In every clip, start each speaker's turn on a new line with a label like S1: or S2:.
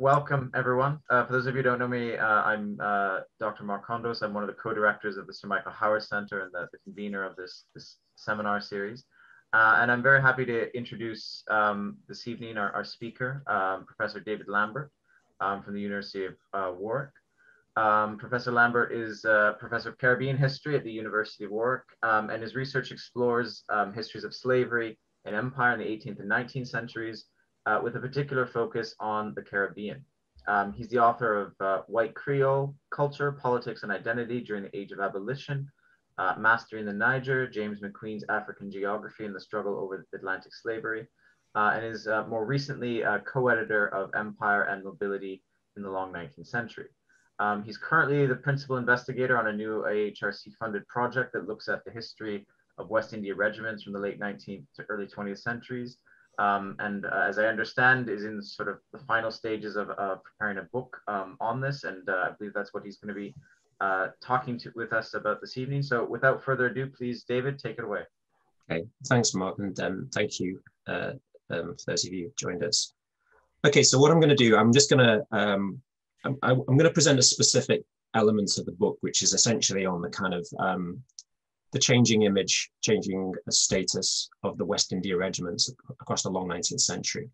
S1: welcome everyone. Uh, for those of you who don't know me, uh, I'm uh, Dr. Mark Condos. I'm one of the co-directors of the Sir Michael Howard Center and the, the convener of this, this seminar series. Uh, and I'm very happy to introduce um, this evening our, our speaker, um, Professor David Lambert um, from the University of uh, Warwick. Um, professor Lambert is Professor of Caribbean History at the University of Warwick, um, and his research explores um, histories of slavery and empire in the 18th and 19th centuries, uh, with a particular focus on the Caribbean. Um, he's the author of uh, White Creole Culture, Politics, and Identity During the Age of Abolition, uh, Mastering the Niger, James MacQueen's African Geography and the Struggle Over Atlantic Slavery, uh, and is uh, more recently co-editor of Empire and Mobility in the Long 19th Century. Um, he's currently the principal investigator on a new AHRC funded project that looks at the history of West India regiments from the late 19th to early 20th centuries, um, and uh, as I understand, is in sort of the final stages of uh, preparing a book um, on this, and uh, I believe that's what he's going to be uh, talking to, with us about this evening. So, without further ado, please, David, take it away.
S2: Okay, thanks, Mark, and um, thank you uh, um, for those of you who joined us. Okay, so what I'm going to do, I'm just going to um, I'm, I'm going to present a specific element of the book, which is essentially on the kind of um, the changing image, changing status of the West India regiments across the long 19th century.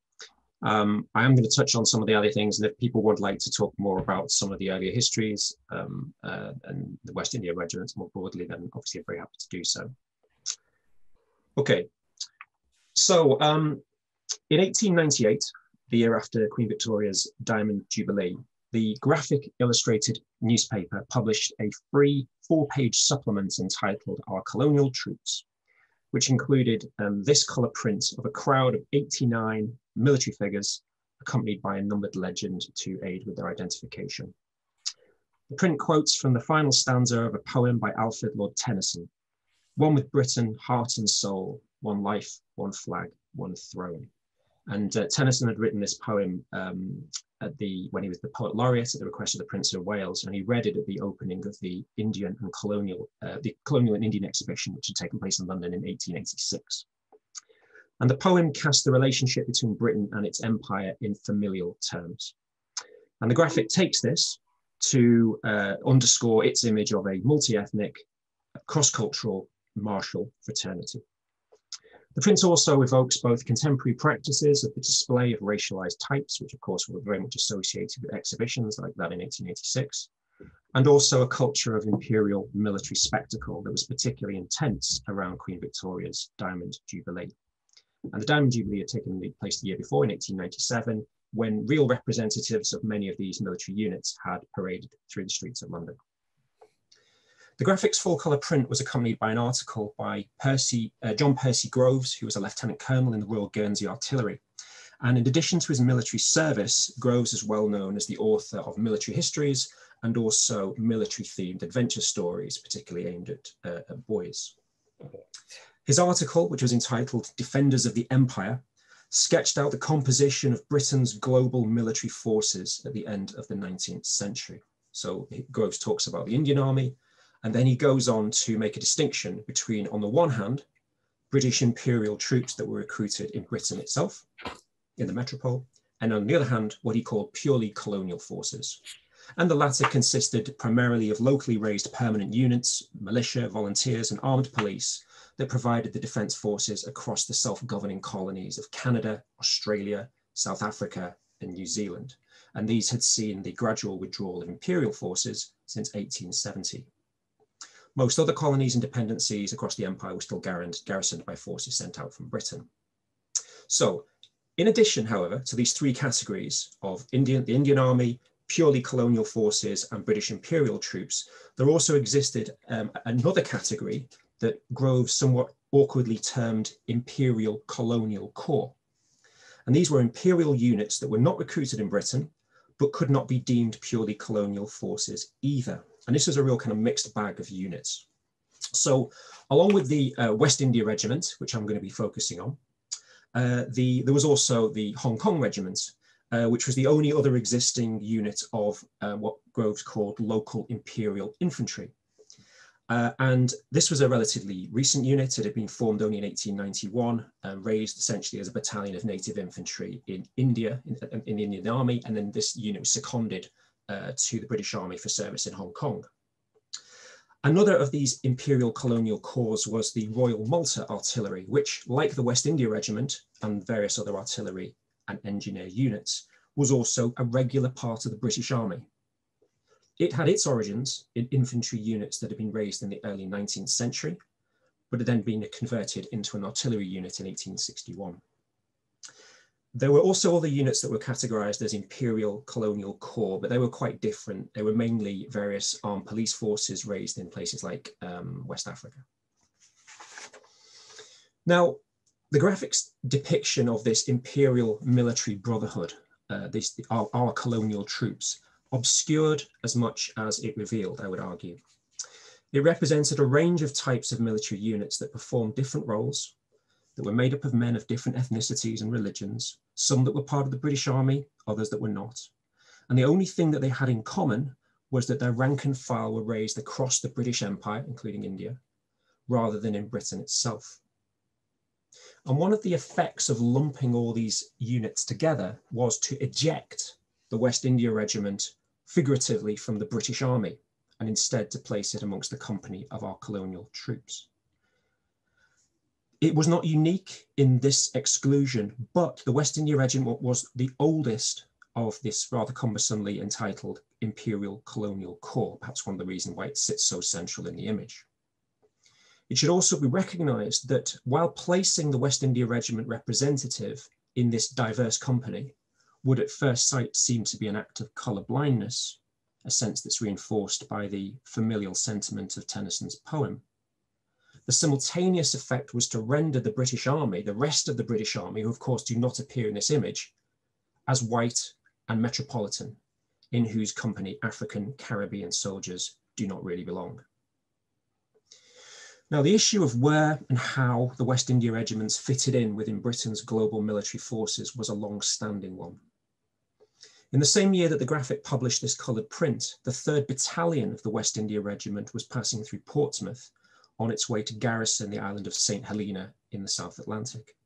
S2: Um, I am going to touch on some of the other things, and if people would like to talk more about some of the earlier histories um, uh, and the West India regiments more broadly, then obviously I'm very happy to do so. Okay, so um, in 1898, the year after Queen Victoria's Diamond Jubilee, the graphic illustrated newspaper published a free four-page supplement entitled Our Colonial Troops, which included um, this color print of a crowd of 89 military figures accompanied by a numbered legend to aid with their identification. The print quotes from the final stanza of a poem by Alfred Lord Tennyson, one with Britain, heart and soul, one life, one flag, one throne. And uh, Tennyson had written this poem um, at the when he was the poet laureate at the request of the Prince of Wales, and he read it at the opening of the Indian and colonial, uh, the colonial and Indian exhibition, which had taken place in London in 1886. And the poem cast the relationship between Britain and its empire in familial terms. And the graphic takes this to uh, underscore its image of a multi-ethnic, cross-cultural martial fraternity. The print also evokes both contemporary practices of the display of racialized types, which of course were very much associated with exhibitions like that in 1886, and also a culture of imperial military spectacle that was particularly intense around Queen Victoria's Diamond Jubilee. And the Diamond Jubilee had taken place the year before in 1897, when real representatives of many of these military units had paraded through the streets of London. The graphic's full color print was accompanied by an article by Percy, uh, John Percy Groves, who was a lieutenant colonel in the Royal Guernsey Artillery. And in addition to his military service, Groves is well known as the author of military histories and also military themed adventure stories, particularly aimed at, uh, at boys. His article, which was entitled Defenders of the Empire, sketched out the composition of Britain's global military forces at the end of the 19th century. So Groves talks about the Indian Army, and then he goes on to make a distinction between, on the one hand, British imperial troops that were recruited in Britain itself, in the metropole, and on the other hand, what he called purely colonial forces. And the latter consisted primarily of locally raised permanent units, militia, volunteers, and armed police that provided the defence forces across the self-governing colonies of Canada, Australia, South Africa, and New Zealand. And these had seen the gradual withdrawal of imperial forces since 1870. Most other colonies and dependencies across the empire were still garrisoned by forces sent out from Britain. So in addition, however, to these three categories of Indian, the Indian army, purely colonial forces and British imperial troops, there also existed um, another category that Grove somewhat awkwardly termed imperial colonial corps. And these were imperial units that were not recruited in Britain, but could not be deemed purely colonial forces either. And this is a real kind of mixed bag of units. So along with the uh, West India Regiment, which I'm going to be focusing on, uh, the, there was also the Hong Kong Regiment, uh, which was the only other existing unit of uh, what Groves called local imperial infantry. Uh, and this was a relatively recent unit. It had been formed only in 1891, um, raised essentially as a battalion of native infantry in India, in, in the Indian Army, and then this unit was seconded uh, to the British Army for service in Hong Kong. Another of these imperial colonial corps was the Royal Malta Artillery, which, like the West India Regiment and various other artillery and engineer units, was also a regular part of the British Army. It had its origins in infantry units that had been raised in the early 19th century, but had then been converted into an artillery unit in 1861. There were also other units that were categorized as Imperial Colonial Corps, but they were quite different. They were mainly various armed police forces raised in places like um, West Africa. Now, the graphics depiction of this imperial military brotherhood, uh, this, our, our colonial troops, obscured as much as it revealed, I would argue. It represented a range of types of military units that performed different roles, that were made up of men of different ethnicities and religions, some that were part of the British Army, others that were not. And the only thing that they had in common was that their rank and file were raised across the British Empire, including India, rather than in Britain itself. And one of the effects of lumping all these units together was to eject the West India Regiment figuratively from the British Army and instead to place it amongst the company of our colonial troops. It was not unique in this exclusion, but the West India Regiment was the oldest of this rather cumbersomely entitled Imperial Colonial Corps, perhaps one of the reasons why it sits so central in the image. It should also be recognized that while placing the West India Regiment representative in this diverse company, would at first sight seem to be an act of colour blindness, a sense that's reinforced by the familial sentiment of Tennyson's poem. The simultaneous effect was to render the British Army, the rest of the British Army, who of course do not appear in this image, as white and metropolitan, in whose company African Caribbean soldiers do not really belong. Now, the issue of where and how the West India regiments fitted in within Britain's global military forces was a long-standing one. In the same year that the graphic published this coloured print, the 3rd Battalion of the West India Regiment was passing through Portsmouth on its way to garrison the island of St. Helena in the South Atlantic.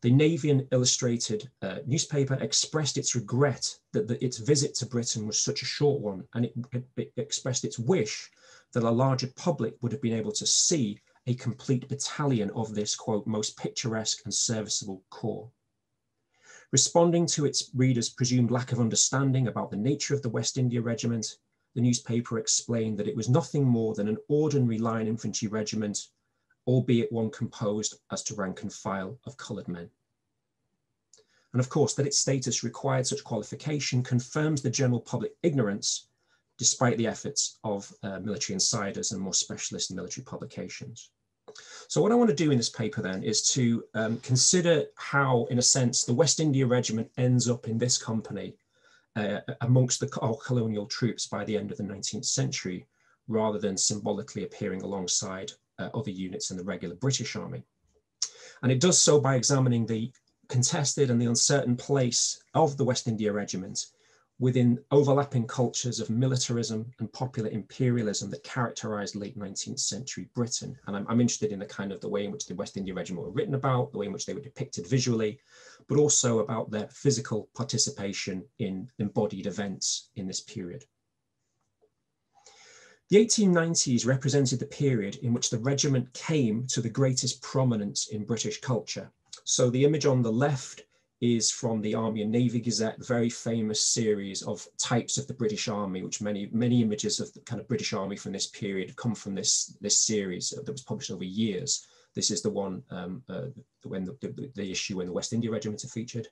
S2: The Navian Illustrated uh, newspaper expressed its regret that the, its visit to Britain was such a short one, and it, it, it expressed its wish that a larger public would have been able to see a complete battalion of this, quote, most picturesque and serviceable corps. Responding to its readers' presumed lack of understanding about the nature of the West India Regiment, the newspaper explained that it was nothing more than an ordinary line infantry regiment, albeit one composed as to rank and file of coloured men. And of course, that its status required such qualification confirms the general public ignorance, despite the efforts of uh, military insiders and more specialist military publications. So what I want to do in this paper then is to um, consider how, in a sense, the West India Regiment ends up in this company uh, amongst the colonial troops by the end of the 19th century, rather than symbolically appearing alongside uh, other units in the regular British Army. And it does so by examining the contested and the uncertain place of the West India Regiment within overlapping cultures of militarism and popular imperialism that characterized late 19th century Britain. And I'm, I'm, interested in the kind of the way in which the West India Regiment were written about, the way in which they were depicted visually, but also about their physical participation in embodied events in this period. The 1890s represented the period in which the regiment came to the greatest prominence in British culture. So the image on the left is from the Army and Navy Gazette, very famous series of types of the British Army, which many many images of the kind of British Army from this period come from this this series that was published over years. This is the one um, uh, when the, the, the, issue when the West India Regiment are featured.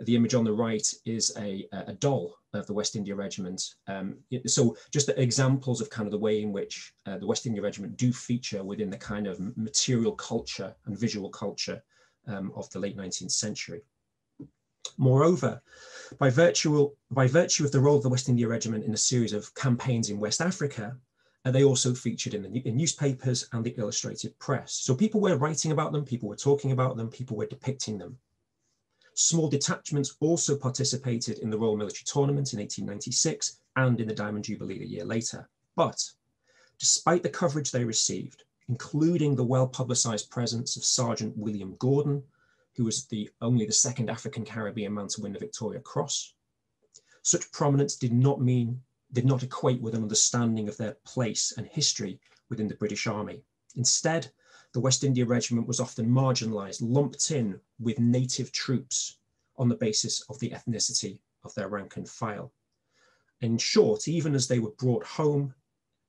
S2: The image on the right is a, a doll of the West India Regiment. Um, so just examples of kind of the way in which uh, the West India Regiment do feature within the kind of material culture and visual culture um, of the late 19th century. Moreover, by virtue, by virtue of the role of the West India Regiment in a series of campaigns in West Africa, uh, they also featured in the in newspapers and the illustrated press. So people were writing about them, people were talking about them, people were depicting them. Small detachments also participated in the Royal Military Tournament in 1896 and in the Diamond Jubilee a year later. But despite the coverage they received, including the well-publicized presence of Sergeant William Gordon, who was the only the second African Caribbean man to win the Victoria Cross. Such prominence did not mean, did not equate with an understanding of their place and history within the British Army. Instead, the West India Regiment was often marginalized, lumped in with native troops on the basis of the ethnicity of their rank and file. In short, even as they were brought home,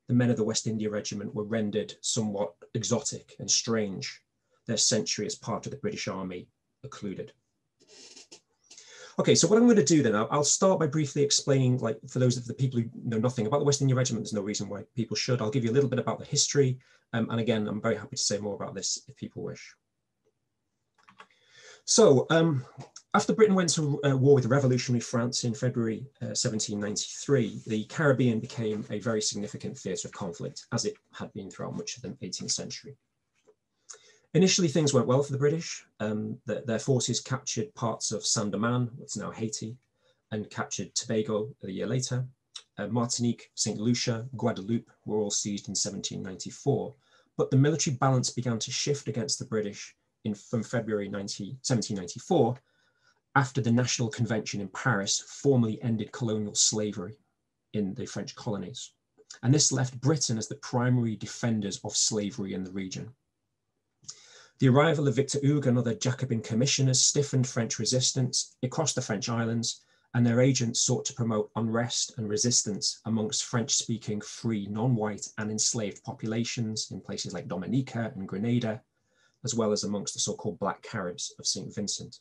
S2: the men of the West India Regiment were rendered somewhat exotic and strange, their century as part of the British Army occluded. Okay, so what I'm going to do then, I'll, start by briefly explaining, like for those of the people who know nothing about the West India Regiment, there's no reason why people should. I'll give you a little bit about the history. Um, and again, I'm very happy to say more about this if people wish. So um, after Britain went to uh, war with revolutionary France in February uh, 1793, the Caribbean became a very significant theatre of conflict, as it had been throughout much of the 18th century. Initially, things went well for the British. Um, the, their forces captured parts of Saint-Domingue, what's now Haiti, and captured Tobago a year later. Uh, Martinique, St. Lucia, Guadeloupe were all seized in 1794, but the military balance began to shift against the British in, from February 19, 1794 after the National Convention in Paris formally ended colonial slavery in the French colonies. And this left Britain as the primary defenders of slavery in the region. The arrival of Victor Hugues and other Jacobin commissioners stiffened French resistance across the French islands, and their agents sought to promote unrest and resistance amongst French-speaking free, non-white and enslaved populations in places like Dominica and Grenada, as well as amongst the so-called Black Caribs of St. Vincent.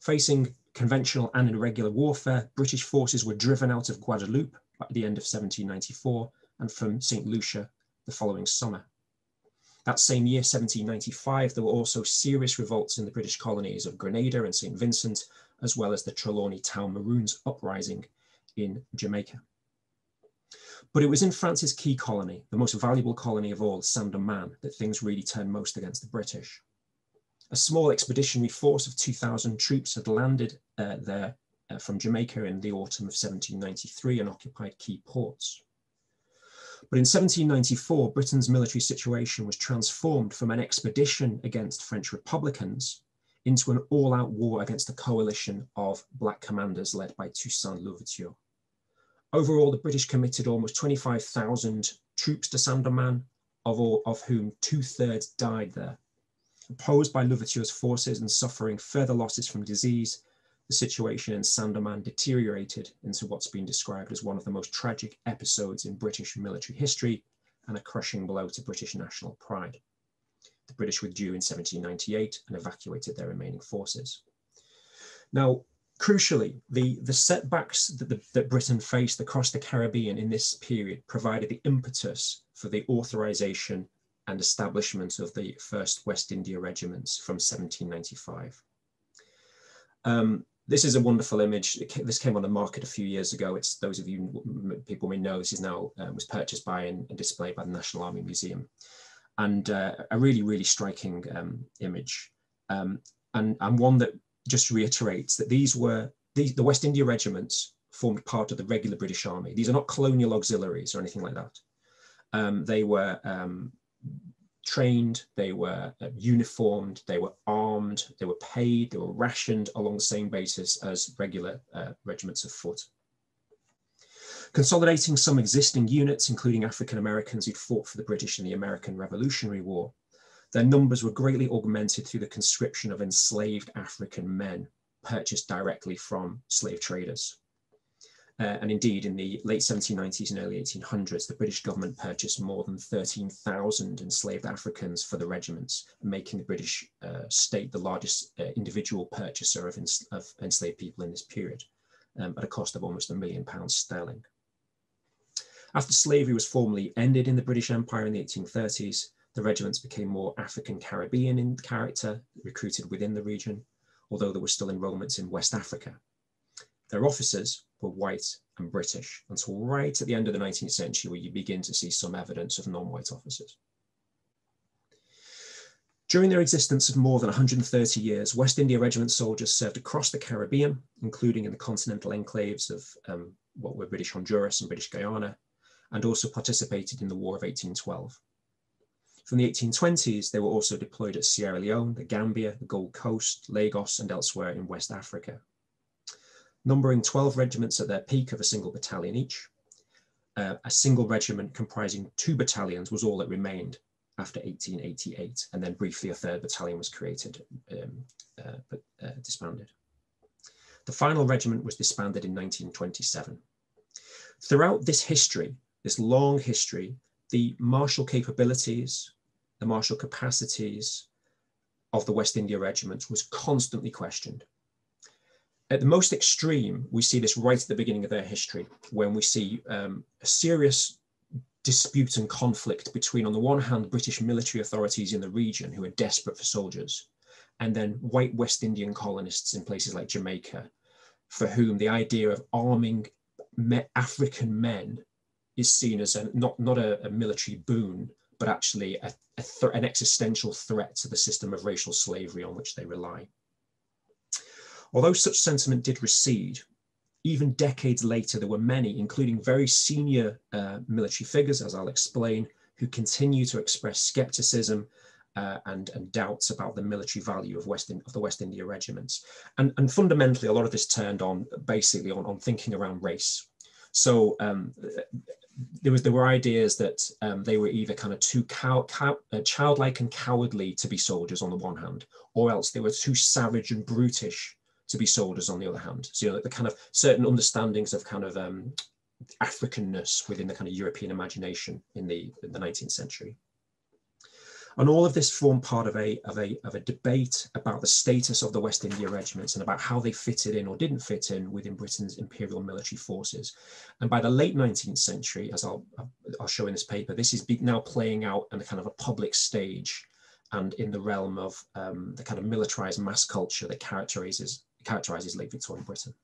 S2: Facing conventional and irregular warfare, British forces were driven out of Guadeloupe at the end of 1794 and from St. Lucia the following summer. That same year, 1795, there were also serious revolts in the British colonies of Grenada and St. Vincent, as well as the Trelawny Town Maroons uprising in Jamaica. But it was in France's key colony, the most valuable colony of all, Saint-Domingue, that things really turned most against the British. A small expeditionary force of 2,000 troops had landed uh, there uh, from Jamaica in the autumn of 1793 and occupied key ports. But in 1794, Britain's military situation was transformed from an expedition against French Republicans into an all-out war against a coalition of black commanders led by Toussaint Louverture. Overall, the British committed almost 25,000 troops to Saint-Domingue, of, all, of whom two-thirds died there. Opposed by Louverture's forces and suffering further losses from disease, the situation in Saint-Domingue deteriorated into what's been described as one of the most tragic episodes in British military history and a crushing blow to British national pride. The British withdrew in 1798 and evacuated their remaining forces. Now, crucially, the, the setbacks that, the, that Britain faced across the Caribbean in this period provided the impetus for the authorization and establishment of the first West India regiments from 1795. Um, this is a wonderful image. This came on the market a few years ago. It's those of you people may know this is now uh, was purchased by and, and, displayed by the National Army Museum, and uh, a really really striking um, image, um, and and one that just reiterates that these were these, the West India regiments formed part of the regular British Army. These are not colonial auxiliaries or anything like that. Um, they were um, trained, they were uh, uniformed, they were armed, they were paid, they were rationed along the same basis as regular uh, regiments of foot. Consolidating some existing units, including African Americans who'd fought for the British in the American Revolutionary War, their numbers were greatly augmented through the conscription of enslaved African men purchased directly from slave traders. Uh, and indeed, in the late 1790s and early 1800s, the British government purchased more than 13,000 enslaved Africans for the regiments, making the British uh, state the largest uh, individual purchaser of, ens of, enslaved people in this period, um, at a cost of almost a million pounds sterling. After slavery was formally ended in the British Empire in the 1830s, the regiments became more African Caribbean in character, recruited within the region, although there were still enrolments in West Africa. Their officers were white and British until right at the end of the 19th century where you begin to see some evidence of non-white officers. During their existence of more than 130 years, West India Regiment soldiers served across the Caribbean, including in the continental enclaves of um, what were British Honduras and British Guyana, and also participated in the War of 1812. From the 1820s, they were also deployed at Sierra Leone, the Gambia, the Gold Coast, Lagos, and elsewhere in West Africa. Numbering 12 regiments at their peak of a single battalion each, uh, a single regiment comprising two battalions was all that remained after 1888, and then briefly a third battalion was created, um, uh, but uh, disbanded. The final regiment was disbanded in 1927. Throughout this history, this long history, the martial capabilities, the martial capacities of the West India regiments was constantly questioned. At the most extreme, we see this right at the beginning of their history, when we see um, a serious dispute and conflict between, on the one hand, British military authorities in the region who are desperate for soldiers, and then white West Indian colonists in places like Jamaica, for whom the idea of arming African men is seen as a, not, not a, a military boon, but actually a, an existential threat to the system of racial slavery on which they rely. Although such sentiment did recede, even decades later, there were many, including very senior uh, military figures, as I'll explain, who continue to express skepticism uh, and, and, doubts about the military value of, West in, of the West India regiments. And, and, fundamentally, a lot of this turned on basically on, on thinking around race. So um, there was there were ideas that um, they were either kind of too cow, cow, uh, childlike and cowardly to be soldiers on the one hand, or else they were too savage and brutish to be soldiers on the other hand. So you know, the kind of certain understandings of kind of um, Africanness within the kind of European imagination in the, in the 19th century. And all of this formed part of a, of, a, of a debate about the status of the West India regiments and about how they fitted in or didn't fit in within Britain's imperial military forces. And by the late 19th century, as I'll, I'll show in this paper, this is now playing out on a kind of a public stage and in the realm of um, the kind of militarized mass culture that characterizes characterizes late Victorian Britain.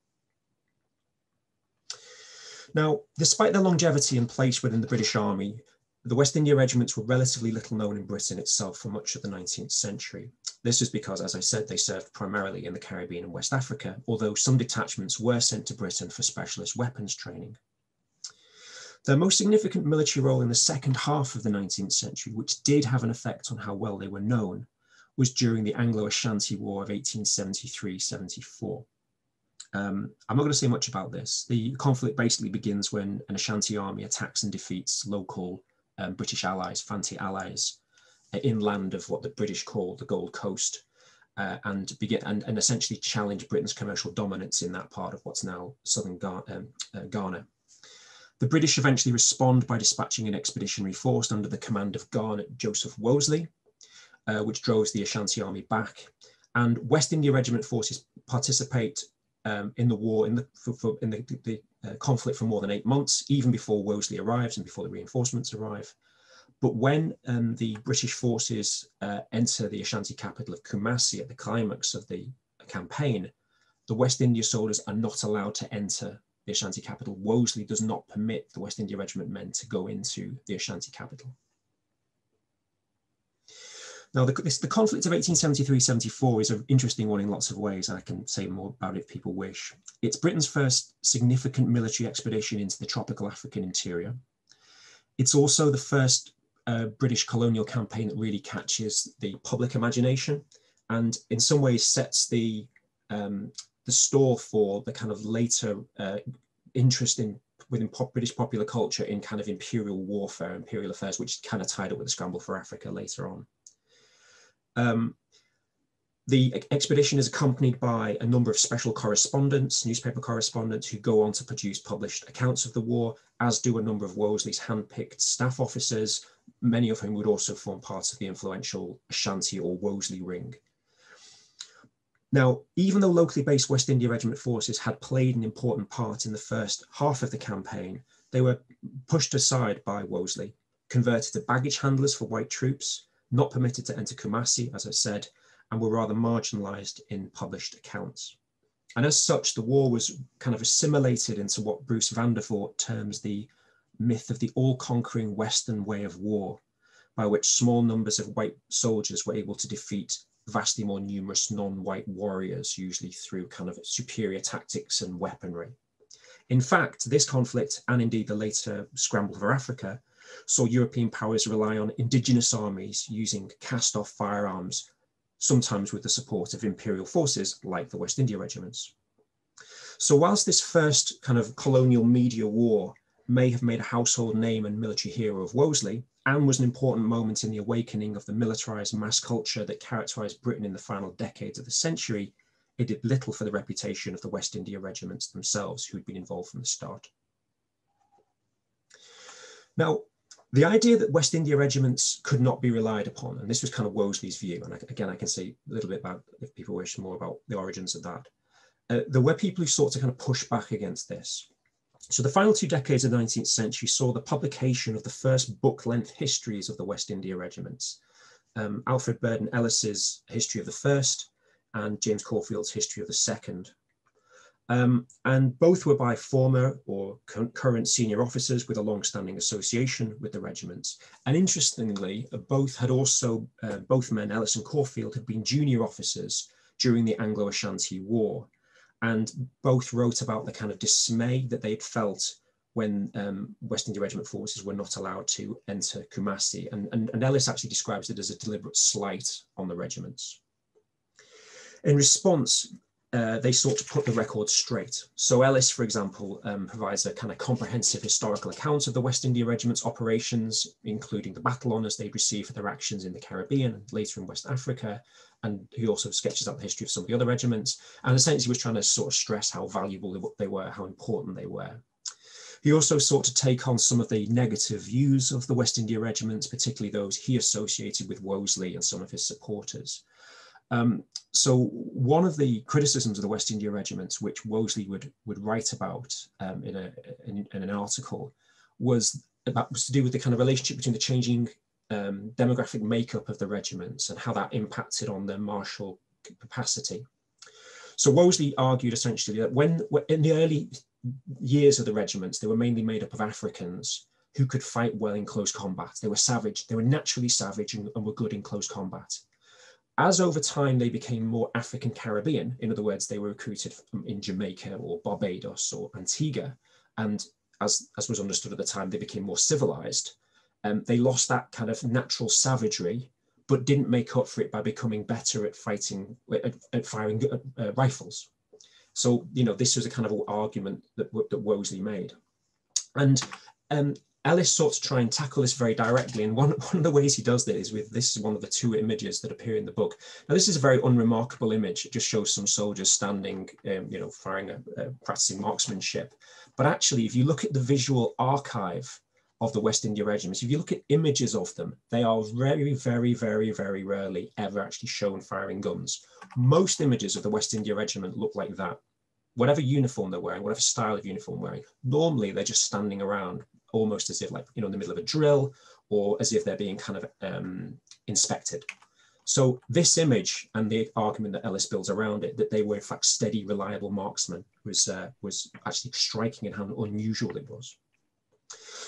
S2: Now, despite their longevity and place within the British Army, the West India regiments were relatively little known in Britain itself for much of the 19th century. This is because, as I said, they served primarily in the Caribbean and West Africa, although some detachments were sent to Britain for specialist weapons training. Their most significant military role in the second half of the 19th century, which did have an effect on how well they were known, was during the Anglo-Ashanti War of 1873-74. Um, I'm not going to say much about this. The conflict basically begins when an Ashanti army attacks and defeats local um, British allies, Fanti allies, uh, inland of what the British call the Gold Coast, uh, and begin and, and essentially challenge Britain's commercial dominance in that part of what's now southern Ga um, uh, Ghana. The British eventually respond by dispatching an expeditionary force under the command of Garnet Joseph Wolseley, uh, which drove the Ashanti army back. And West India Regiment forces participate um, in the war, in the, for, for, in the, the uh, conflict for more than eight months, even before Wolseley arrives and before the reinforcements arrive. But when um, the British forces uh, enter the Ashanti capital of Kumasi at the climax of the campaign, the West India soldiers are not allowed to enter the Ashanti capital. Wolseley does not permit the West India Regiment men to go into the Ashanti capital. Now, the, this, the conflict of 1873-74 is an interesting one in lots of ways. And I can say more about it if people wish. It's Britain's first significant military expedition into the tropical African interior. It's also the first uh, British colonial campaign that really catches the public imagination and in some ways sets the, um, the store for the kind of later uh, interest in within pop, British popular culture in kind of imperial warfare, imperial affairs, which kind of tied up with the scramble for Africa later on. Um, the expedition is accompanied by a number of special correspondents, newspaper correspondents who go on to produce published accounts of the war, as do a number of Wolseley's handpicked staff officers, many of whom would also form part of the influential Ashanti or Wolseley ring. Now, even though locally based West India Regiment forces had played an important part in the first half of the campaign, they were pushed aside by Wolseley, converted to baggage handlers for white troops, not permitted to enter Kumasi, as I said, and were rather marginalized in published accounts. And as such, the war was kind of assimilated into what Bruce Vandervort terms the myth of the all-conquering Western way of war, by which small numbers of white soldiers were able to defeat vastly more numerous non-white warriors, usually through kind of superior tactics and weaponry. In fact, this conflict, and indeed the later scramble for Africa, saw European powers rely on indigenous armies using cast-off firearms, sometimes with the support of imperial forces like the West India regiments. So whilst this first kind of colonial media war may have made a household name and military hero of Wolseley, and was an important moment in the awakening of the militarized mass culture that characterized Britain in the final decades of the century, it did little for the reputation of the West India regiments themselves, who'd been involved from the start. Now, the idea that West India regiments could not be relied upon, and this was kind of Wolseley's view, and again, I can say a little bit about, if people wish more about the origins of that. Uh, there were people who sought to kind of push back against this. So the final two decades of the 19th century saw the publication of the first book-length histories of the West India regiments. Um, Alfred Burdon Ellis's History of the First and James Caulfeild's History of the Second. Um, and both were by former or current senior officers with a long-standing association with the regiments. And interestingly, both had also, uh, both men, Ellis and Caulfeild, had been junior officers during the Anglo-Ashanti War and both wrote about the kind of dismay that they'd felt when um, West India Regiment forces were not allowed to enter Kumasi. And, and, and, Ellis actually describes it as a deliberate slight on the regiments. In response, uh, they sought to put the record straight. So Ellis, for example, um, provides a kind of comprehensive historical account of the West India Regiment's operations, including the battle honours they'd received for their actions in the Caribbean and later in West Africa, and he also sketches out the history of some of the other regiments, and essentially he was trying to sort of stress how valuable they were, how important they were. He also sought to take on some of the negative views of the West India regiments, particularly those he associated with Wolseley and some of his supporters. Um, so one of the criticisms of the West India regiments, which Wolseley would, would write about um, in, a, in, in, an article, was about was to do with the kind of relationship between the changing um, demographic makeup of the regiments and how that impacted on their martial capacity. So Wolseley argued essentially that when in the early years of the regiments, they were mainly made up of Africans who could fight well in close combat. They were savage, they were naturally savage and, and were good in close combat. As over time they became more African Caribbean, in other words, they were recruited in Jamaica or Barbados or Antigua, and as, as was understood at the time, they became more civilized um, they lost that kind of natural savagery, but didn't make up for it by becoming better at fighting, at, at firing uh, uh, rifles. So, you know, this was a kind of argument that, that Wolseley made. And um, Ellis sought to try and tackle this very directly. And one, one of the ways he does this is with this is one of the two images that appear in the book. Now, this is a very unremarkable image. It just shows some soldiers standing, um, you know, firing, a, practicing marksmanship. But actually, if you look at the visual archive of the West India regiments, if you look at images of them, they are very, very, very, very rarely ever actually shown firing guns. Most images of the West India regiment look like that. Whatever uniform they're wearing, whatever style of uniform wearing, normally they're just standing around almost as if like, you know, in the middle of a drill or as if they're being kind of um, inspected. So this image and the argument that Ellis builds around it, that they were in fact steady, reliable marksmen, was, uh, was actually striking in how unusual it was.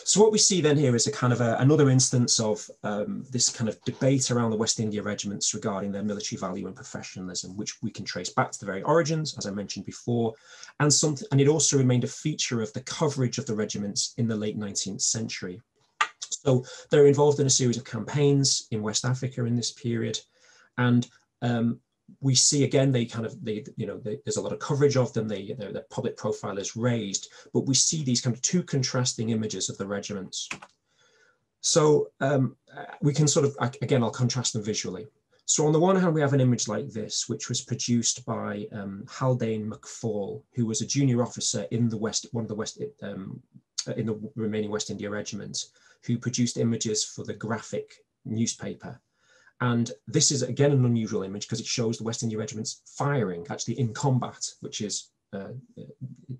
S2: So what we see then here is a kind of a, another instance of um, this kind of debate around the West India regiments regarding their military value and professionalism, which we can trace back to the very origins, as I mentioned before, and something, and it also remained a feature of the coverage of the regiments in the late 19th century. So they're involved in a series of campaigns in West Africa in this period, and um, we see again they kind of they you know they, there's a lot of coverage of them. They their, public profile is raised but we see these kind of two contrasting images of the regiments. So um, we can sort of again i'll contrast them visually. So on the one hand we have an image like this which was produced by um, haldane macfall who was a junior officer in the west one of the west um, in the remaining west india regiments who produced images for the graphic newspaper and this is again an unusual image because it shows the West India regiments firing actually in combat, which is uh,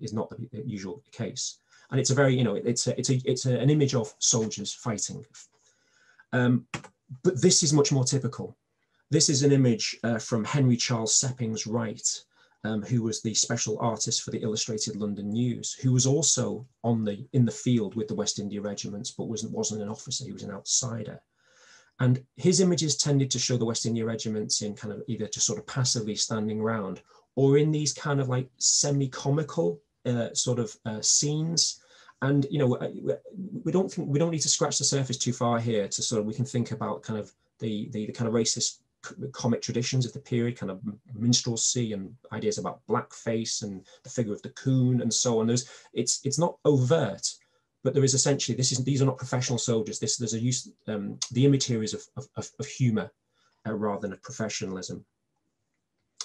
S2: is not the usual case. And it's a very, you know, it's a, it's a, it's a, an image of soldiers fighting. Um, but this is much more typical. This is an image uh, from Henry Charles Seppings Wright, um, who was the special artist for the Illustrated London News, who was also on the in the field with the West India regiments, but wasn't wasn't an officer. He was an outsider. And his images tended to show the West India regiments in kind of either just sort of passively standing around or in these kind of like semi-comical uh, sort of uh, scenes. And you know, uh, we don't think we don't need to scratch the surface too far here to sort of we can think about kind of the the, the kind of racist comic traditions of the period, kind of minstrelsy and ideas about blackface and the figure of the coon and so on. There's it's it's not overt, but there is essentially this isn't these are not professional soldiers. This there's a use um, the image here is of of, of, humor uh, rather than of professionalism,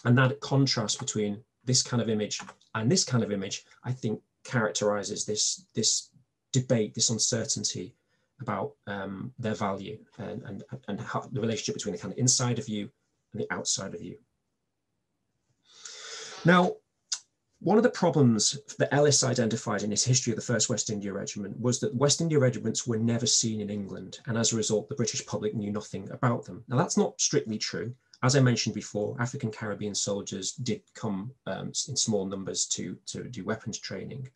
S2: and that contrast between this kind of image and this kind of image, I think, characterizes this this debate, this uncertainty about um, their value and, and, and how the relationship between the kind of inside of you and the outside of you. Now, one of the problems that Ellis identified in his history of the First West India Regiment was that West India regiments were never seen in England, and as a result, the British public knew nothing about them. Now, that's not strictly true. As I mentioned before, African Caribbean soldiers did come um, in small numbers to, to do weapons training.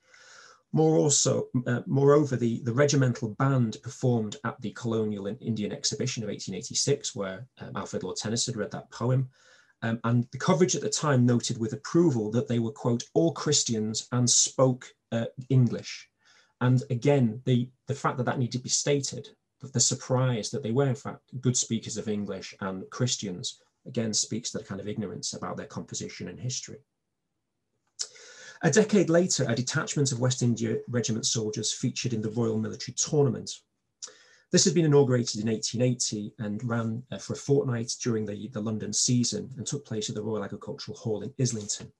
S2: More also, uh, moreover, the, the regimental band performed at the Colonial and Indian Exhibition of 1886, where um, Alfred Lord Tennyson read that poem. Um, and the coverage at the time noted with approval that they were, quote, all Christians and spoke uh, English. And again, the, the fact that that needed to be stated, the surprise that they were, in fact, good speakers of English and Christians, again speaks to the kind of ignorance about their composition and history. A decade later, a detachment of West India Regiment soldiers featured in the Royal Military Tournament. This had been inaugurated in 1880 and ran uh, for a fortnight during the, the London season and took place at the Royal Agricultural Hall in Islington.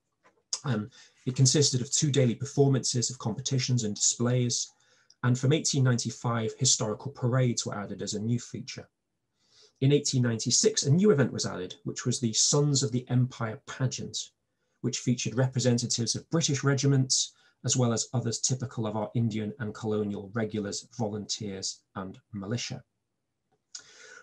S2: Um, it consisted of two daily performances of competitions and displays, and from 1895, historical parades were added as a new feature. In 1896, a new event was added, which was the Sons of the Empire pageant, which featured representatives of British regiments, as well as others typical of our Indian and colonial regulars, volunteers, and militia.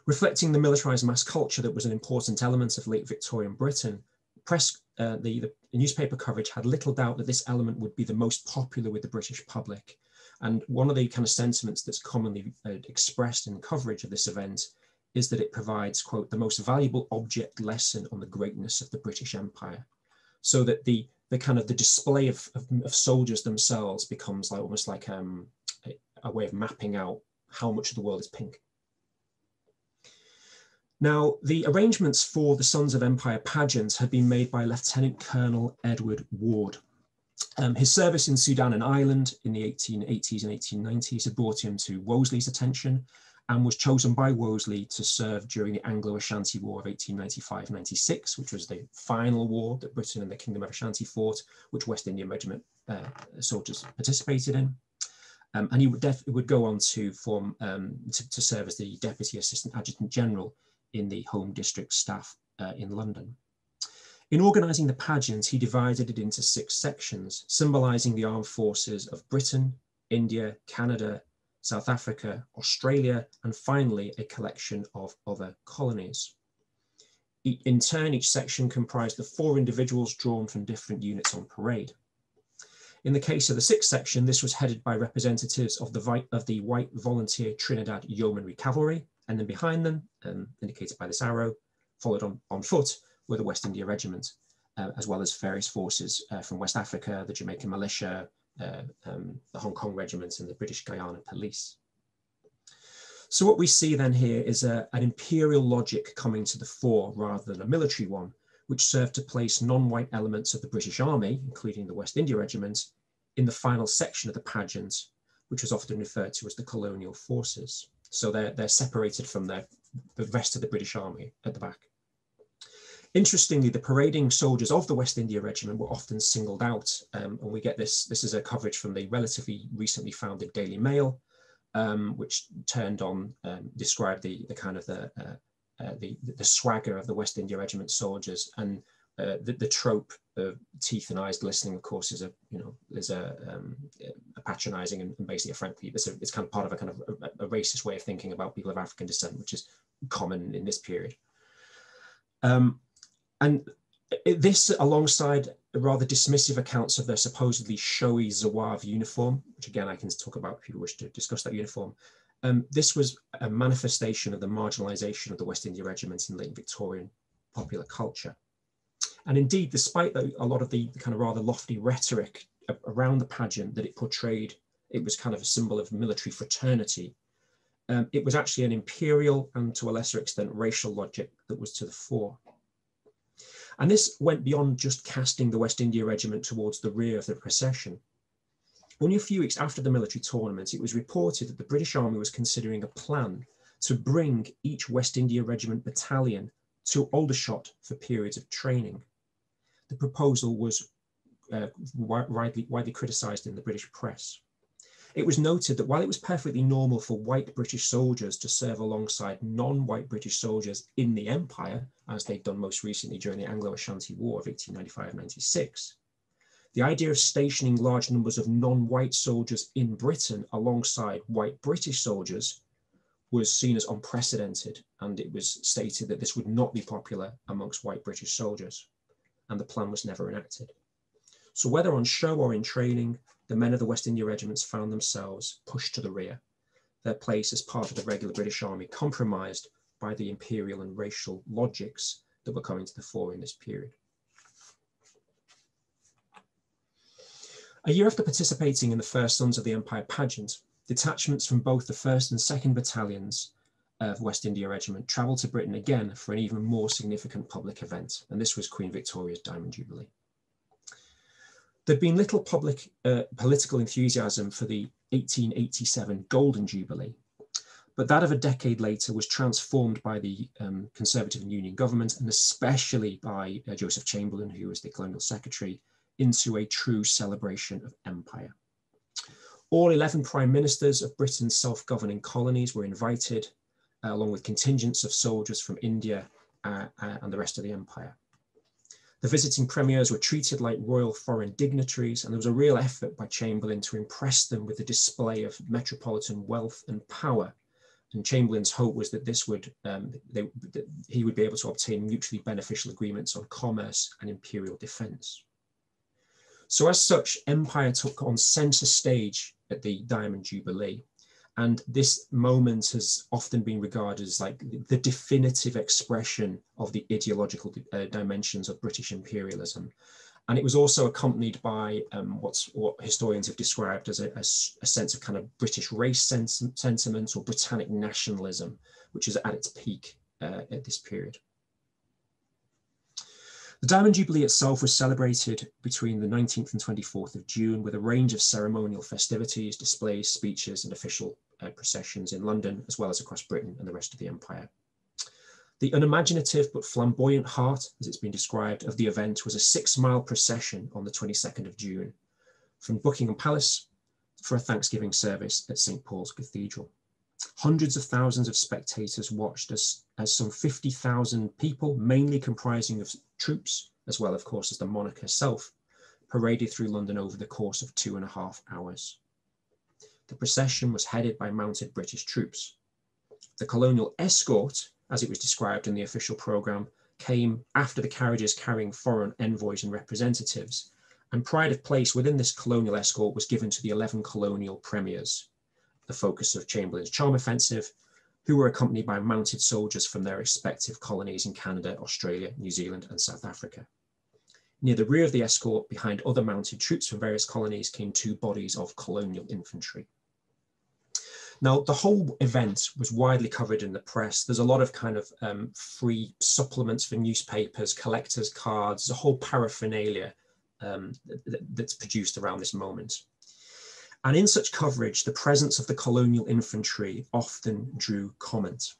S2: Reflecting the militarized mass culture that was an important element of late Victorian Britain, press, uh, the, the newspaper coverage had little doubt that this element would be the most popular with the British public. And one of the kind of sentiments that's commonly uh, expressed in coverage of this event is that it provides, quote, the most valuable object lesson on the greatness of the British Empire so that the the kind of the display of, of, of soldiers themselves becomes like almost like um, a, a way of mapping out how much of the world is pink. Now, the arrangements for the Sons of Empire pageants had been made by Lieutenant Colonel Edward Ward. Um, his service in Sudan and Ireland in the 1880s and 1890s had brought him to Wolseley's attention, and was chosen by Wolseley to serve during the Anglo-Ashanti War of 1895-96, which was the final war that Britain and the Kingdom of Ashanti fought, which West Indian Regiment uh, soldiers participated in. Um, and he would, would, go on to form um, to, to, serve as the Deputy Assistant Adjutant General in the Home District Staff uh, in London. In organising the pageant, he divided it into six sections, symbolising the armed forces of Britain, India, Canada, South Africa, Australia, and finally a collection of other colonies. In turn, each section comprised the four individuals drawn from different units on parade. In the case of the sixth section, this was headed by representatives of the, of the White Volunteer Trinidad Yeomanry Cavalry, and then behind them, um, indicated by this arrow, followed on, on foot, were the West India Regiment, uh, as well as various forces uh, from West Africa, the Jamaican Militia, uh, um, the Hong Kong Regiment and the British Guyana Police. So what we see then here is a, an imperial logic coming to the fore rather than a military one, which served to place non-white elements of the British Army, including the West India Regiment, in the final section of the pageant, which was often referred to as the colonial forces. So they're, they're separated from the, the rest of the British Army at the back. Interestingly, the parading soldiers of the West India Regiment were often singled out, um, and we get this. This is a coverage from the relatively recently founded Daily Mail, um, which turned on um, described the the kind of the, uh, uh, the the swagger of the West India Regiment soldiers and uh, the, the trope of teeth and eyes glistening, of course, is a you know is a, um, a patronising and, and, basically a friendly. It's, a, it's kind of part of a kind of a, a, racist way of thinking about people of African descent, which is common in this period. Um, and this, alongside rather dismissive accounts of their supposedly showy Zouave uniform, which again I can talk about if you wish to discuss that uniform, um, this was a manifestation of the marginalization of the West India Regiment in late Victorian popular culture. And indeed, despite a lot of the, the kind of rather lofty rhetoric around the pageant that it portrayed, it was kind of a symbol of military fraternity. Um, it was actually an imperial and to a lesser extent racial logic that was to the fore. And this went beyond just casting the West India Regiment towards the rear of the procession. Only a few weeks after the military tournament, it was reported that the British Army was considering a plan to bring each West India Regiment battalion to Aldershot for periods of training. The proposal was uh, widely, widely criticised in the British press. It was noted that while it was perfectly normal for white British soldiers to serve alongside non-white British soldiers in the empire, as they'd done most recently during the Anglo-Ashanti War of 1895-96, the idea of stationing large numbers of non-white soldiers in Britain alongside white British soldiers was seen as unprecedented, and it was stated that this would not be popular amongst white British soldiers, and the plan was never enacted. So whether on show or in training, the men of the West India regiments found themselves pushed to the rear, their place as part of the regular British army compromised by the imperial and racial logics that were coming to the fore in this period. A year after participating in the first Sons of the Empire pageant, detachments from both the 1st and 2nd Battalions of West India Regiment travelled to Britain again for an even more significant public event, and this was Queen Victoria's Diamond Jubilee. There'd been little public uh, political enthusiasm for the 1887 Golden Jubilee, but that of a decade later was transformed by the um, Conservative and Union government, and especially by uh, Joseph Chamberlain, who was the colonial secretary, into a true celebration of empire. All 11 prime ministers of Britain's self-governing colonies were invited, uh, along with contingents of soldiers from India uh, uh and the rest of the empire. The visiting premiers were treated like royal foreign dignitaries, and there was a real effort by Chamberlain to impress them with the display of metropolitan wealth and power. And Chamberlain's hope was that this would, um, they, that he would be able to obtain mutually beneficial agreements on commerce and imperial defense. So as such, empire took on center stage at the Diamond Jubilee. And this moment has often been regarded as like the definitive expression of the ideological uh, dimensions of British imperialism. And it was also accompanied by um, what's what historians have described as a, a, a sense of kind of British race sens sentiment or Britannic nationalism, which is at its peak uh, at this period. The Diamond Jubilee itself was celebrated between the 19th and 24th of June with a range of ceremonial festivities, displays, speeches, and official uh, processions in London, as well as across Britain and the rest of the empire. The unimaginative but flamboyant heart, as it's been described, of the event was a six mile procession on the 22nd of June from Buckingham Palace for a Thanksgiving service at St. Paul's Cathedral. Hundreds of thousands of spectators watched as, as some 50,000 people, mainly comprising of troops, as well, of course, as the monarch herself, paraded through London over the course of two and a half hours. The procession was headed by mounted British troops. The colonial escort, as it was described in the official programme, came after the carriages carrying foreign envoys and representatives, and pride of place within this colonial escort was given to the 11 colonial premiers, the focus of Chamberlain's charm offensive, who were accompanied by mounted soldiers from their respective colonies in Canada, Australia, New Zealand, and South Africa. Near the rear of the escort, behind other mounted troops from various colonies, came two bodies of colonial infantry. Now, the whole event was widely covered in the press. There's a lot of kind of um, free supplements for newspapers, collectors' cards, a whole paraphernalia um, that's produced around this moment. And in such coverage, the presence of the colonial infantry often drew comment.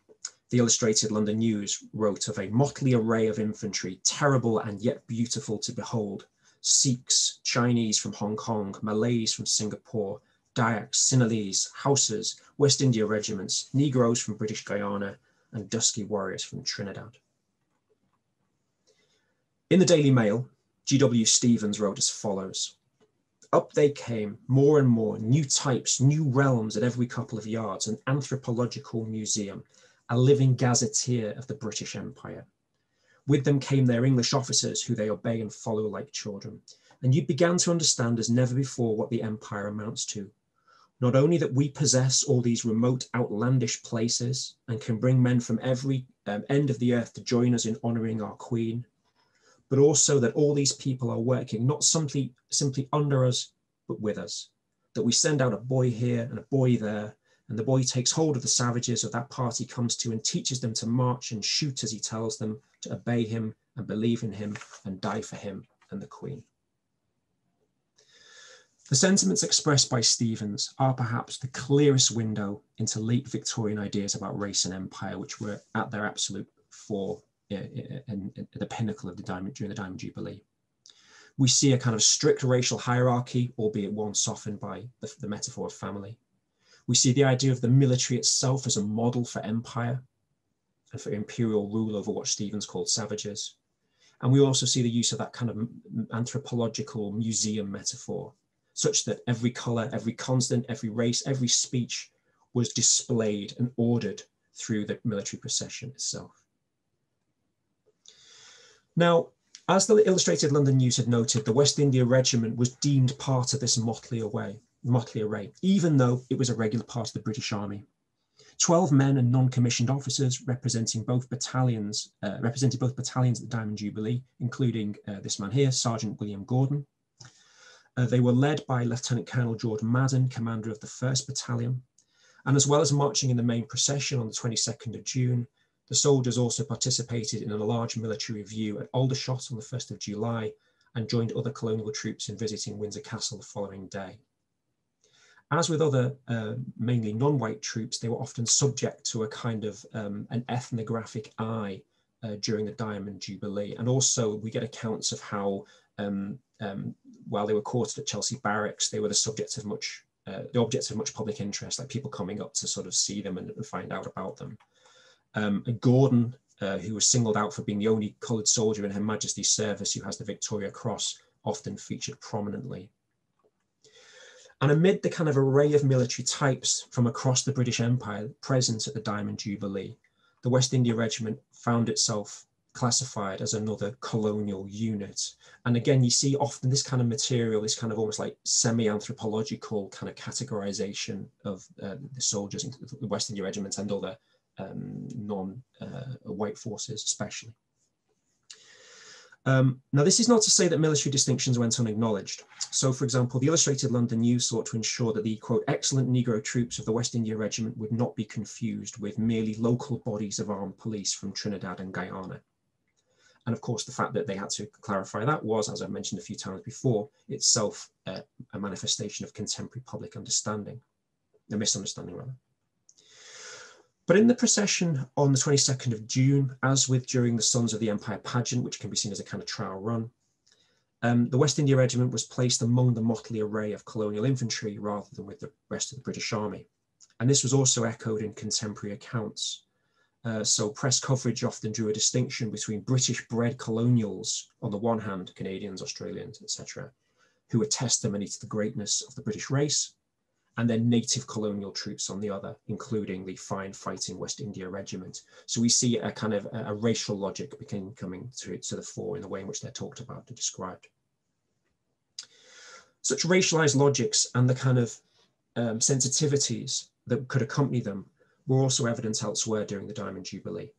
S2: The Illustrated London News wrote of a motley array of infantry, terrible and yet beautiful to behold. Sikhs, Chinese from Hong Kong, Malays from Singapore, Dayaks, Sinhalese, Hausas, West India regiments, Negroes from British Guyana, and dusky warriors from Trinidad. In the Daily Mail, G.W. Steevens wrote as follows. Up they came, more and more, new types, new realms at every couple of yards, an anthropological museum, a living gazetteer of the British Empire. With them came their English officers, who they obey and follow like children. And you began to understand as never before what the empire amounts to, not only that we possess all these remote, outlandish places and can bring men from every um, end of the earth to join us in honoring our queen, but also that all these people are working not simply, simply under us, but with us. That we send out a boy here and a boy there, and the boy takes hold of the savages of that part he comes to and teaches them to march and shoot as he tells them, to obey him and believe in him and die for him and the Queen. The sentiments expressed by Steevens are perhaps the clearest window into late Victorian ideas about race and empire, which were at their absolute fore eh, eh, in, the pinnacle of the diamond during the Diamond Jubilee. We see a kind of strict racial hierarchy, albeit one softened by the, the metaphor of family. We see the idea of the military itself as a model for empire and for imperial rule over what Steevens called savages. And we also see the use of that kind of anthropological museum metaphor, such that every color, every constant, every race, every speech was displayed and ordered through the military procession itself. Now, as the Illustrated London News had noted, the West India Regiment was deemed part of this motley array, motley array, even though it was a regular part of the British Army. 12 men and non-commissioned officers representing both battalions, uh, represented both battalions at the Diamond Jubilee, including uh, this man here, Sergeant William Gordon. Uh, they were led by Lieutenant Colonel George Madden, commander of the 1st Battalion. And as well as marching in the main procession on the 22nd of June, the soldiers also participated in a large military review at Aldershot on the 1st of July and joined other colonial troops in visiting Windsor Castle the following day. As with other uh, mainly non-white troops, they were often subject to a kind of um, an ethnographic eye uh, during the Diamond Jubilee. And also we get accounts of how um, um, while they were quartered at Chelsea Barracks, they were the subject of much, uh, the objects of much public interest, like people coming up to sort of see them and, and find out about them. Um, Gordon, uh, who was singled out for being the only coloured soldier in Her Majesty's service who has the Victoria Cross, often featured prominently. And amid the kind of array of military types from across the British Empire present at the Diamond Jubilee, the West India Regiment found itself classified as another colonial unit. And again, you see often this kind of material, this kind of almost like semi-anthropological kind of categorization of uh, the soldiers, the West India Regiment and other um, non-white uh, forces especially. Um, now, this is not to say that military distinctions went unacknowledged. So, for example, the Illustrated London News sought to ensure that the, quote, excellent Negro troops of the West India Regiment would not be confused with merely local bodies of armed police from Trinidad and Guyana. And of course, the fact that they had to clarify that was, as I've mentioned a few times before, itself uh, a manifestation of contemporary public understanding, a misunderstanding rather. But in the procession on the 22nd of June, as with during the Sons of the Empire pageant, which can be seen as a kind of trial run, um, the West India Regiment was placed among the motley array of colonial infantry rather than with the rest of the British Army. And this was also echoed in contemporary accounts. Uh, so press coverage often drew a distinction between British bred colonials on the one hand, Canadians, Australians, etc., who were testimony to the greatness of the British race, and then native colonial troops on the other, including the fine fighting West India Regiment. So we see a kind of a, a racial logic becoming coming to, to the fore in the way in which they're talked about and described. Such racialized logics and the kind of um, sensitivities that could accompany them were also evident elsewhere during the Diamond Jubilee.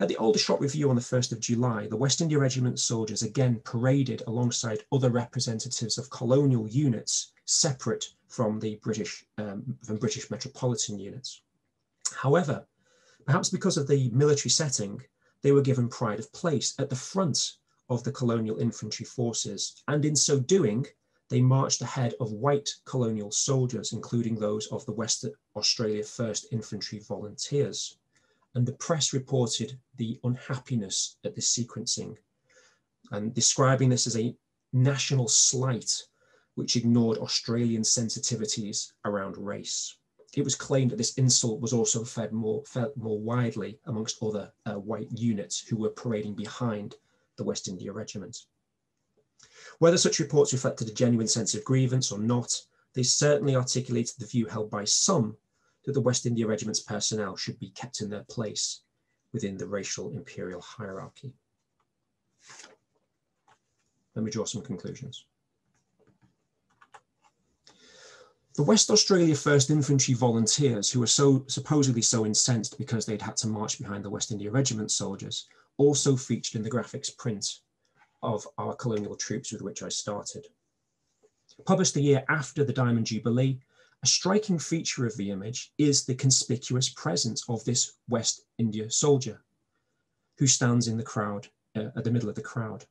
S2: At the Aldershot Review on the 1st of July, the West India Regiment soldiers again paraded alongside other representatives of colonial units separate from the British, um, from British metropolitan units. However, perhaps because of the military setting, they were given pride of place at the front of the colonial infantry forces, and in so doing, they marched ahead of white colonial soldiers, including those of the West Australia 1st Infantry Volunteers. And the press reported the unhappiness at this sequencing and describing this as a national slight which ignored Australian sensitivities around race. It was claimed that this insult was also fed more, felt more widely amongst other uh, white units who were parading behind the West India Regiment. Whether such reports reflected a genuine sense of grievance or not, they certainly articulated the view held by some that the West India Regiment's personnel should be kept in their place within the racial imperial hierarchy. Let me draw some conclusions. The West Australia 1st Infantry Volunteers, who were so supposedly so incensed because they'd had to march behind the West India Regiment soldiers, also featured in the graphics print of our colonial troops with which I started. Published the year after the Diamond Jubilee, a striking feature of the image is the conspicuous presence of this West India soldier who stands in the crowd, uh, at the middle of the crowd.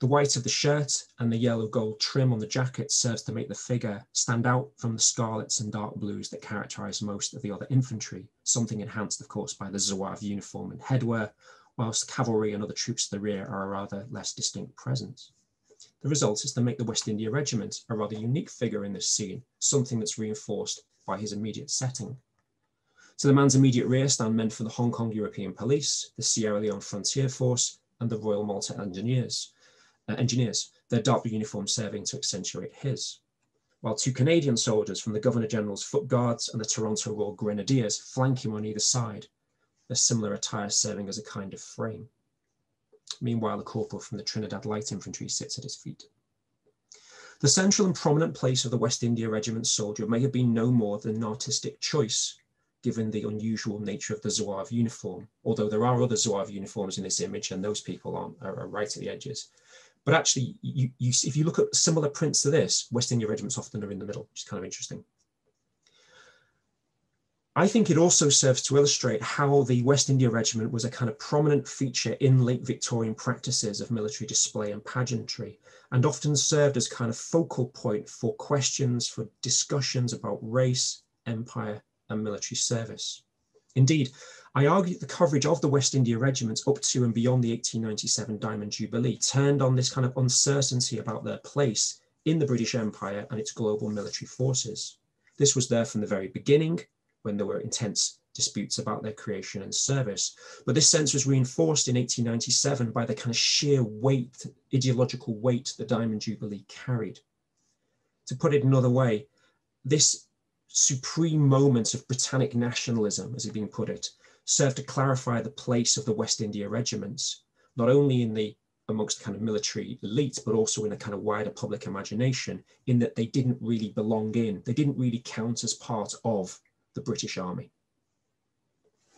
S2: The white of the shirt and the yellow gold trim on the jacket serves to make the figure stand out from the scarlets and dark blues that characterize most of the other infantry, something enhanced, of course, by the zouave uniform and headwear, whilst cavalry and other troops at the rear are a rather less distinct presence. The result is to make the West India Regiment a rather unique figure in this scene, something that's reinforced by his immediate setting. To the man's immediate rear stand men from the Hong Kong European Police, the Sierra Leone Frontier Force, and the Royal Malta Engineers, uh, engineers, their dark blue uniforms serving to accentuate his. While two Canadian soldiers from the Governor General's Foot Guards and the Toronto Royal Grenadiers flank him on either side, their similar attire serving as a kind of frame. Meanwhile, a corporal from the Trinidad Light Infantry sits at his feet. The central and prominent place of the West India Regiment's soldier may have been no more than an artistic choice, given the unusual nature of the Zouave uniform, although there are other Zouave uniforms in this image and those people are, are right at the edges. But actually, you, you, if you look at similar prints to this, West India regiments often are in the middle, which is kind of interesting. I think it also serves to illustrate how the West India Regiment was a kind of prominent feature in late Victorian practices of military display and pageantry, and often served as kind of focal point for questions, for discussions about race, empire, and military service. Indeed, I argue the coverage of the West India regiments up to and beyond the 1897 Diamond Jubilee turned on this kind of uncertainty about their place in the British Empire and its global military forces. This was there from the very beginning when there were intense disputes about their creation and service. But this sense was reinforced in 1897 by the kind of sheer weight, ideological weight the Diamond Jubilee carried. To put it another way, this supreme moment of Britannic nationalism, as he been put it, served to clarify the place of the West India regiments, not only in the amongst kind of military elite, but also in a kind of wider public imagination, in that they didn't really belong in, they didn't really count as part of the British Army.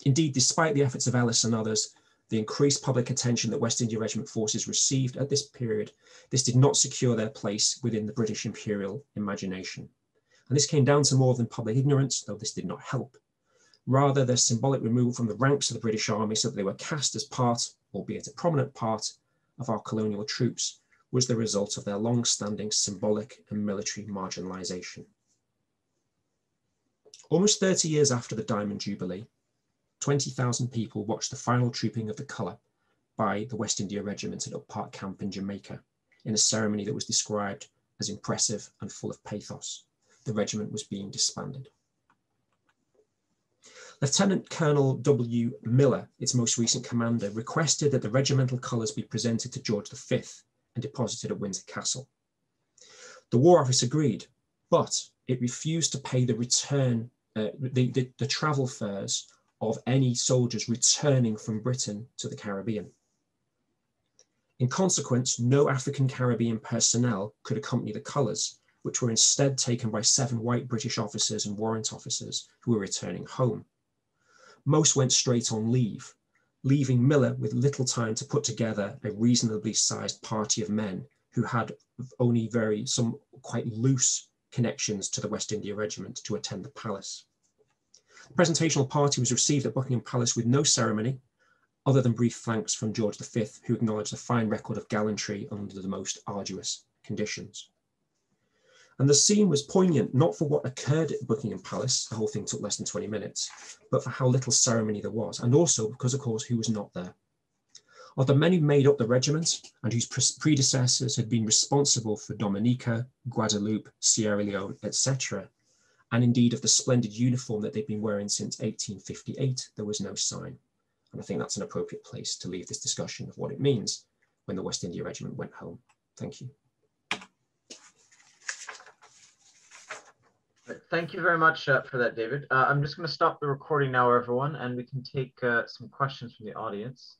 S2: Indeed, despite the efforts of Ellis and others, the increased public attention that West India Regiment forces received at this period, this did not secure their place within the British imperial imagination. And this came down to more than public ignorance, though this did not help rather their symbolic removal from the ranks of the British Army so that they were cast as part, albeit a prominent part, of our colonial troops was the result of their long-standing symbolic and military marginalisation. Almost 30 years after the Diamond Jubilee, 20,000 people watched the final trooping of the colour by the West India Regiment at Up Park Camp in Jamaica in a ceremony that was described as impressive and full of pathos. The regiment was being disbanded. Lieutenant Colonel W. Miller, its most recent commander, requested that the regimental colours be presented to George V and deposited at Windsor Castle. The War Office agreed, but it refused to pay the return, uh, the, the, the travel fares of any soldiers returning from Britain to the Caribbean. In consequence, no African Caribbean personnel could accompany the colours, which were instead taken by seven white British officers and warrant officers who were returning home most went straight on leave, leaving Miller with little time to put together a reasonably sized party of men who had only very, some quite loose connections to the West India Regiment to attend the palace. The presentational party was received at Buckingham Palace with no ceremony, other than brief thanks from George V, who acknowledged a fine record of gallantry under the most arduous conditions. And the scene was poignant, not for what occurred at Buckingham Palace, the whole thing took less than 20 minutes, but for how little ceremony there was, and also because, of course, who was not there. Of the men who made up the regiment and whose predecessors had been responsible for Dominica, Guadeloupe, Sierra Leone, etc., and indeed of the splendid uniform that they'd been wearing since 1858, there was no sign. And I think that's an appropriate place to leave this discussion of what it means when the West India Regiment went home. Thank you.
S1: Thank you very much uh, for that, David. Uh, I'm just going to stop the recording now, everyone, and we can take uh, some questions from the audience.